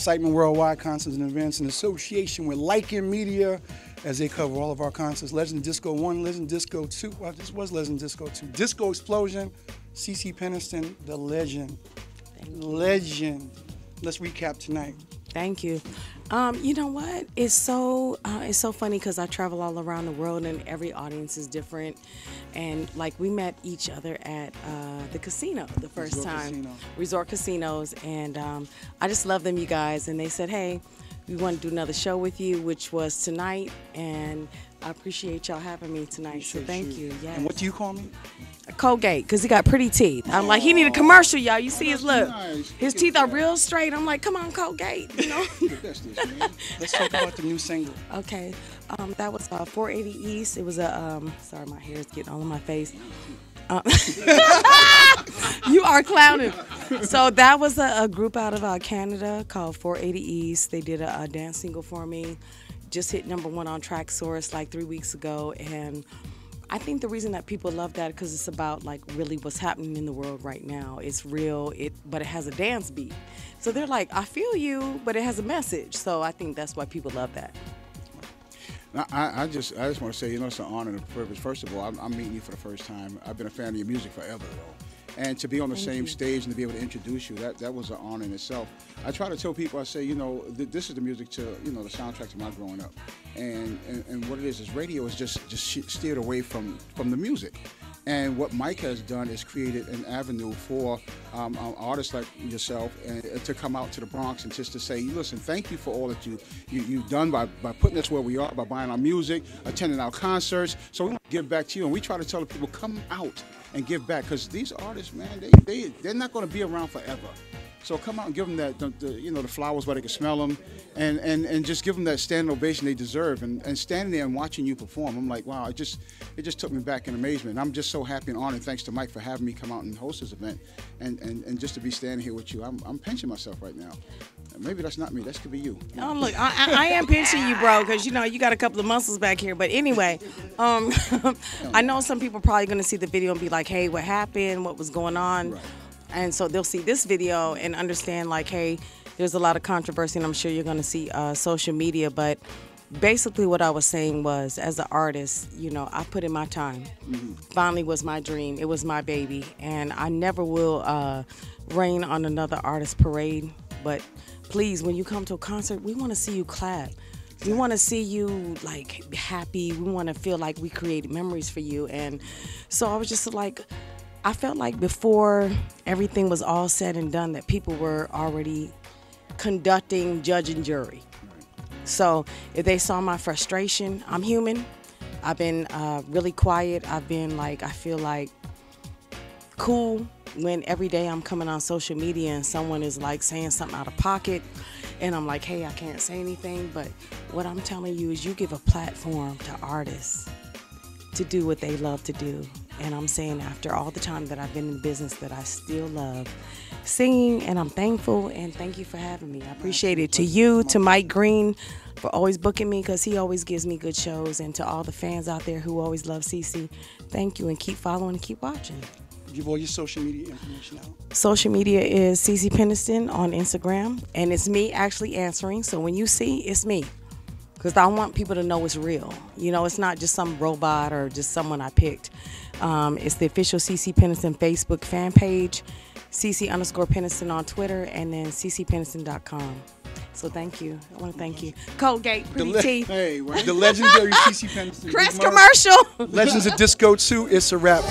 Excitement Worldwide Concerts and Events in association with Lycan Media as they cover all of our concerts. Legend Disco 1, Legend Disco 2. Well, this was Legend Disco 2. Disco Explosion, CeCe Peniston, the legend. Legend. Let's recap tonight. Thank you. Um, you know what? It's so uh, it's so funny because I travel all around the world and every audience is different. And like we met each other at uh, the casino the first Resort time, Casino. Resort Casinos, and um, I just love them, you guys. And they said, hey, we want to do another show with you, which was tonight, and I appreciate y'all having me tonight. so thank you. Yes. And what do you call me? Colgate, because he got pretty teeth. I'm like, he need a commercial, y'all. You see his look. nice. His teeth are real straight. I'm like, come on, Colgate, you know. This. Let's talk about the new single. Okay, um, that was uh, 480 East. It was a um, sorry, my hair is getting all in my face. Uh, you are clowning. So that was a, a group out of uh, Canada called 480 East. They did a, a dance single for me. Just hit number one on Traxsource like three weeks ago, and I think the reason that people love that because it's about like really what's happening in the world right now. It's real, it but it has a dance beat. So they're like, I feel you, but it has a message. So I think that's why people love that. Now, I, I just I just want to say, you know, it's an honor and a privilege. First of all, I'm, I'm meeting you for the first time. I've been a fan of your music forever, though. And to be on the same stage and to be able to introduce you, that, that was an honor in itself. I try to tell people, I say, you know, th- this is the music to, you know, the soundtrack to my growing up. And, and, and what it is is radio is just just steered away from from the music. And what Mike has done is created an avenue for um, um, artists like yourself and, uh, to come out to the Bronx and just to say, listen, thank you for all that you, you, you've done by, by putting us where we are, by buying our music, attending our concerts. So we want to give back to you. And we try to tell the people, come out and give back. Because these artists, man, they, they, they're not going to be around forever. So come out and give them that, the, the, you know, the flowers where they can smell them, and, and, and just give them that standing ovation they deserve. And, and standing there and watching you perform, I'm like, wow, it just it just took me back in amazement. I'm just so happy and honored. Thanks to Mike for having me come out and host this event, and, and, and just to be standing here with you. I'm, I'm pinching myself right now. Maybe that's not me. That could be you. Oh look, I, I, am pinching you, bro, because you know you got a couple of muscles back here. But anyway, um, I know some people probably going to see the video and be like, "Hey, what happened? What was going on?" Right. And so they'll see this video and understand like, "Hey, there's a lot of controversy, and I'm sure you're going to see uh, social media." But basically, what I was saying was, as an artist, you know, I put in my time. Finally, was my dream. It was my baby, and I never will uh, rain on another artist parade. But please, when you come to a concert, we want to see you clap. We want to see you like happy. We want to feel like we created memories for you. And so I was just like, I felt like before everything was all said and done, that people were already conducting judge and jury. So if they saw my frustration, I'm human. I've been uh, really quiet. I've been like, I feel like cool when every day I'm coming on social media and someone is like saying something out of pocket and I'm like, hey, I can't say anything. But what I'm telling you is you give a platform to artists to do what they love to do. And I'm saying after all the time that I've been in the business that I still love singing and I'm thankful and thank you for having me. I appreciate it. To you, to Mike Green for always booking me because he always gives me good shows and to all the fans out there who always love CeCe, thank you and keep following and keep watching. Give all your social media information out. Social media is CeCe Peniston on Instagram, and it's me actually answering. So when you see, it's me. Because I want people to know it's real. You know, it's not just some robot or just someone I picked. Um, it's the official CeCe Peniston Facebook fan page, CeCe underscore Peniston on Twitter, and then ccpeniston.com. So thank you. I want to thank you. Colgate, pretty le- teeth. Hey, well, The legendary CeCe Peniston. Murph. commercial. Legends of Disco 2, it's a wrap.